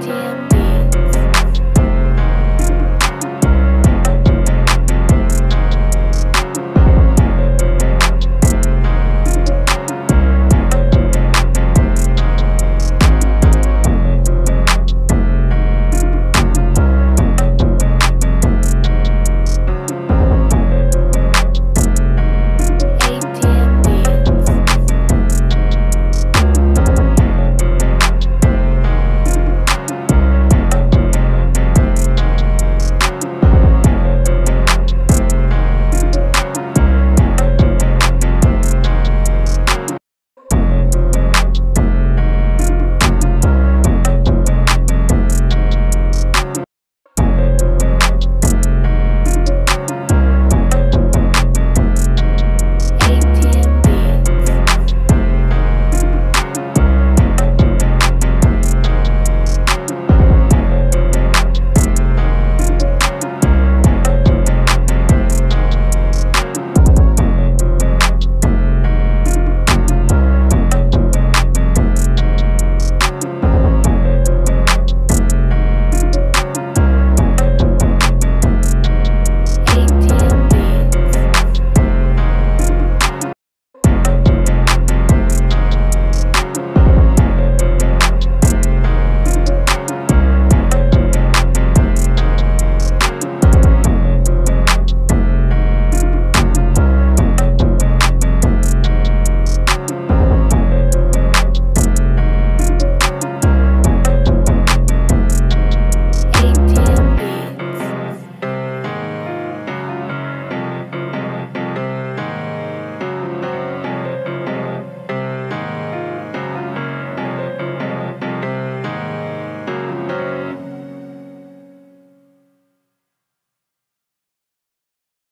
天。